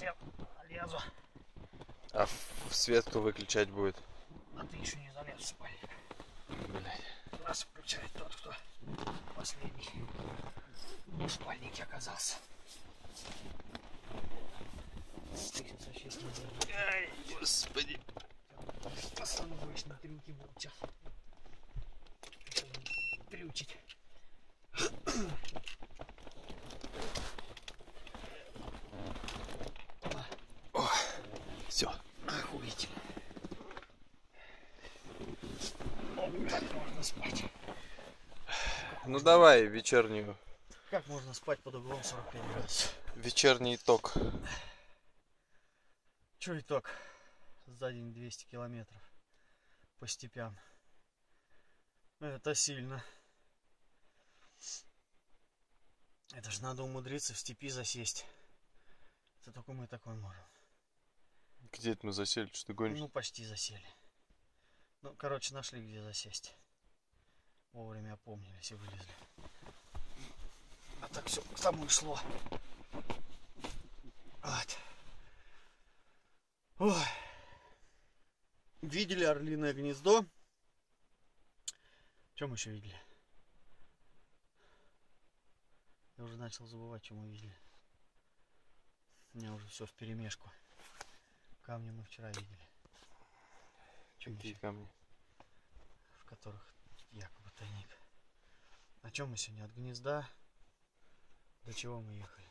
Сейчас я лезу. А в свет кто выключать будет? А ты еще не залез в спальник. Блядь. Нас включает тот, кто последний в спальнике оказался. Ай, господи. Остановишь на трюке молча. Трючить. Все. Охуительно. О, так можно спать. Ну давай вечернюю. Как можно спать под углом 45 градусов? Вечерний итог. Че итог? За день 200 километров по степям. Это сильно. Это же надо умудриться в степи засесть. Это только мы такой можем. Где это мы засели? Что ты гонишь? Ну, почти засели. Ну, короче, нашли где засесть. Вовремя опомнились и вылезли. А так все к тому и шло. Вот. Ой. Видели орлиное гнездо? Чем еще видели? Я уже начал забывать, чем мы видели. У меня уже все в перемешку. Камни мы вчера видели. Какие камни? в которых якобы тайник. На чем мы сегодня? От гнезда до чего мы ехали?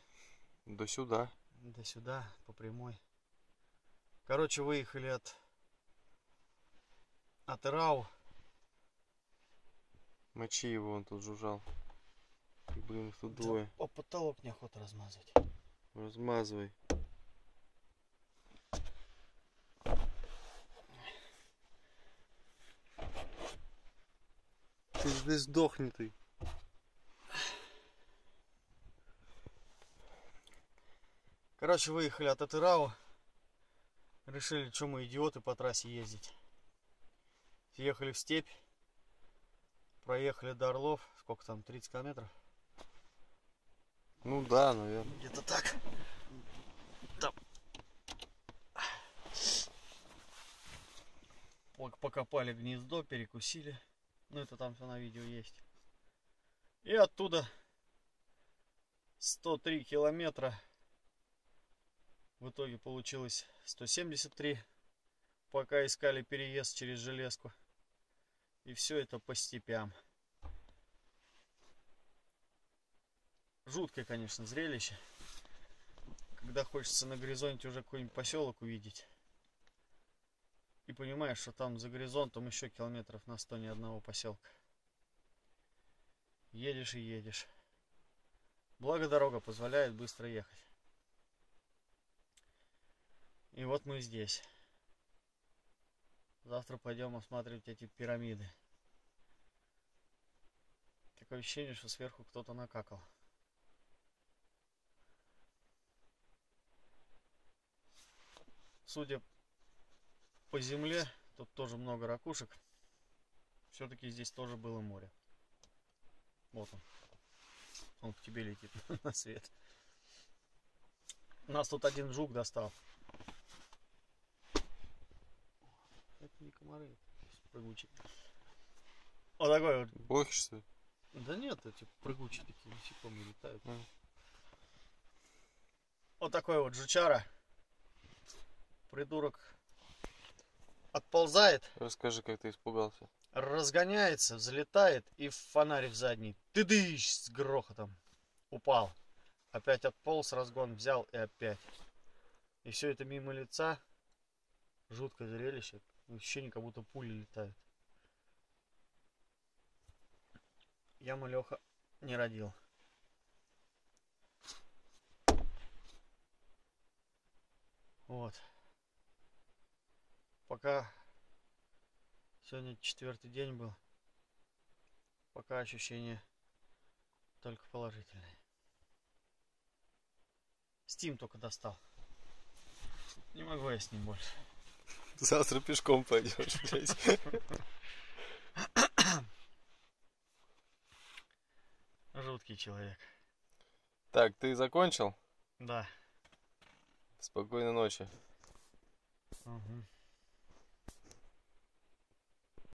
До сюда. До сюда, по прямой. Короче, выехали от от Ирау. Мочи его, он тут жужжал. И, блин, их тут Да, двое. О, потолок неохота размазывать. Размазывай. Ты здесь сдохни ты. Короче, выехали от Атырау. Решили, что мы идиоты по трассе ездить. Ехали в степь. Проехали до Орлов. Сколько там? 30 километров? Ну да, наверное. Где-то так. Там. Пок- Покопали гнездо, перекусили. Ну, это там все на видео есть. И оттуда 103 километра. В итоге получилось 173. Пока искали переезд через железку. И все это по степям. Жуткое, конечно, зрелище. Когда хочется на горизонте уже какой-нибудь поселок увидеть. И понимаешь, что там за горизонтом еще километров на 100 ни одного поселка. Едешь и едешь. Благо дорога позволяет быстро ехать. И вот мы здесь. Завтра пойдем осматривать эти пирамиды. Такое ощущение, что сверху кто-то накакал. Судя по земле, тут тоже много ракушек. Все-таки здесь тоже было море. Вот он. Он к тебе летит на свет. Нас тут один жук достал. Это не комары, прыгучие. Вот такой вот. Блохи, что ли? Да нет, эти прыгучие такие насекомые летают. Мгм. Вот такой вот жучара. Придурок отползает, Расскажи, как ты испугался. разгоняется, взлетает и в фонарь в задний. Тыдыщ с грохотом. Упал. Опять отполз, разгон взял и опять. И все это мимо лица. Жуткое зрелище. Ощущение, как будто пули летают. Я малеха не родил. Вот. Пока сегодня четвертый день был. Пока ощущения только положительные. Steam только достал. Не могу я с ним больше. Завтра пешком пойдешь, блядь. Жуткий человек. Так, ты закончил? Да. Спокойной ночи. Мгм.